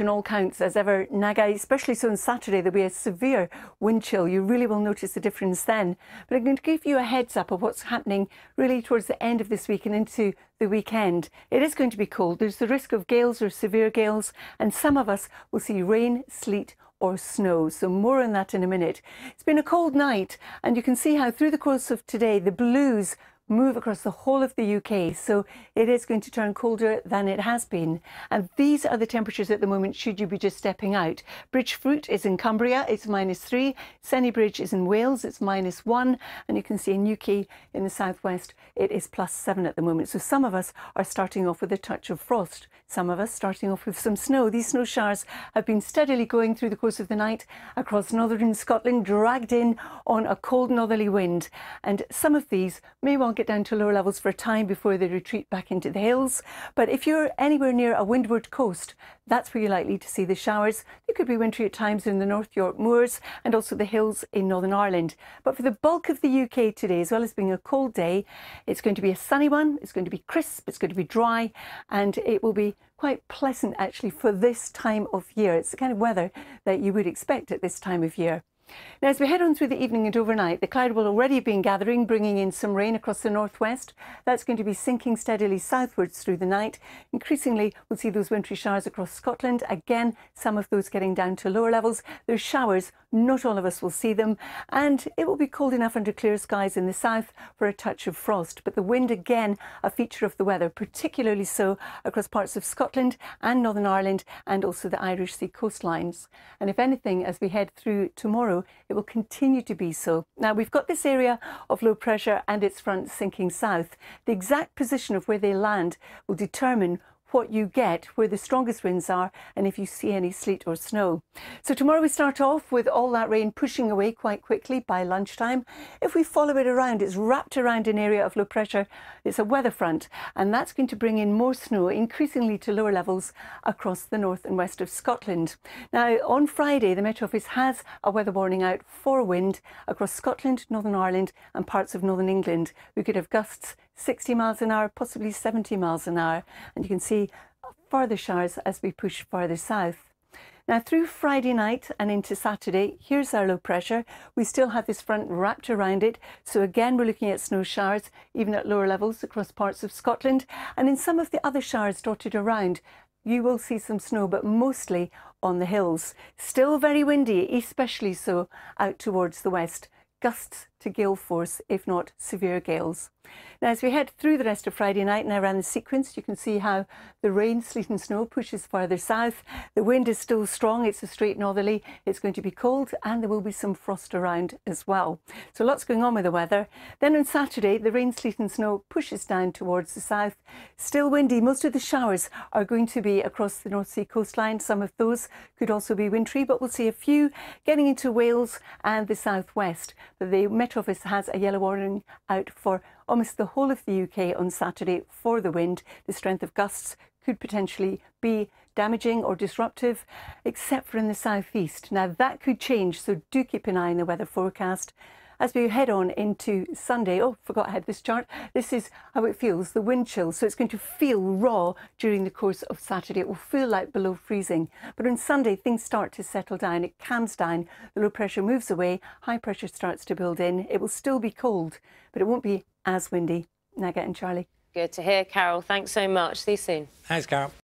on all counts as ever, Naga, especially so on Saturday, there'll be a severe wind chill. You really will notice the difference then. But I'm going to give you a heads up of what's happening really towards the end of this week and into the weekend. It is going to be cold. There's the risk of gales or severe gales, and some of us will see rain, sleet, or snow. So more on that in a minute. It's been a cold night, and you can see how through the course of today, the blues move across the whole of the UK. So it is going to turn colder than it has been. And these are the temperatures at the moment should you be just stepping out. Bridgefruit is in Cumbria, it's minus three. Sennybridge is in Wales, it's minus one. And you can see in Newquay in the southwest, it is plus seven at the moment. So some of us are starting off with a touch of frost. Some of us starting off with some snow. These snow showers have been steadily going through the course of the night across northern Scotland, dragged in on a cold northerly wind. And some of these may well get get down to lower levels for a time before they retreat back into the hills. But if you're anywhere near a windward coast, that's where you're likely to see the showers. They could be wintry at times in the North York Moors and also the hills in Northern Ireland. But for the bulk of the UK today, as well as being a cold day, it's going to be a sunny one, it's going to be crisp, it's going to be dry, and it will be quite pleasant actually for this time of year. It's the kind of weather that you would expect at this time of year. Now, as we head on through the evening and overnight, the cloud will already have been gathering, bringing in some rain across the northwest. That's going to be sinking steadily southwards through the night. Increasingly, we'll see those wintry showers across Scotland. Again, some of those getting down to lower levels. Those showers, not all of us will see them. And it will be cold enough under clear skies in the south for a touch of frost. But the wind, again, a feature of the weather, particularly so across parts of Scotland and Northern Ireland and also the Irish Sea coastlines. And if anything, as we head through tomorrow, it will continue to be so. Now, we've got this area of low pressure and its front sinking south. The exact position of where they land will determine what you get, where the strongest winds are, and if you see any sleet or snow. So tomorrow we start off with all that rain pushing away quite quickly by lunchtime. If we follow it around, it's wrapped around an area of low pressure. It's a weather front, and that's going to bring in more snow, increasingly to lower levels across the north and west of Scotland. Now, on Friday, the Met Office has a weather warning out for wind across Scotland, Northern Ireland, and parts of Northern England. We could have gusts 60 miles an hour, possibly 70 miles an hour. And you can see further showers as we push further south. Now, through Friday night and into Saturday, here's our low pressure. We still have this front wrapped around it. So, again, we're looking at snow showers, even at lower levels across parts of Scotland. And in some of the other showers dotted around, you will see some snow, but mostly on the hills. Still very windy, especially so out towards the west. Gusts to gale force, if not severe gales. Now, as we head through the rest of Friday night and around the sequence, you can see how the rain, sleet and snow pushes further south. The wind is still strong. It's a straight northerly. It's going to be cold and there will be some frost around as well. So lots going on with the weather. Then on Saturday, the rain, sleet and snow pushes down towards the south. Still windy. Most of the showers are going to be across the North Sea coastline. Some of those could also be wintry, but we'll see a few getting into Wales and the southwest. But the Met Office has a yellow warning out for almost the whole of the UK on Saturday for the wind. The strength of gusts could potentially be damaging or disruptive, except for in the southeast. Now that could change, so do keep an eye on the weather forecast. As we head on into Sunday, oh, forgot I had this chart. This is how it feels, the wind chill. So it's going to feel raw during the course of Saturday. It will feel like below freezing. But on Sunday, things start to settle down. It calms down. The low pressure moves away. High pressure starts to build in. It will still be cold, but it won't be as windy. Naga and Charlie. Good to hear, Carol. Thanks so much. See you soon. Thanks, Carol.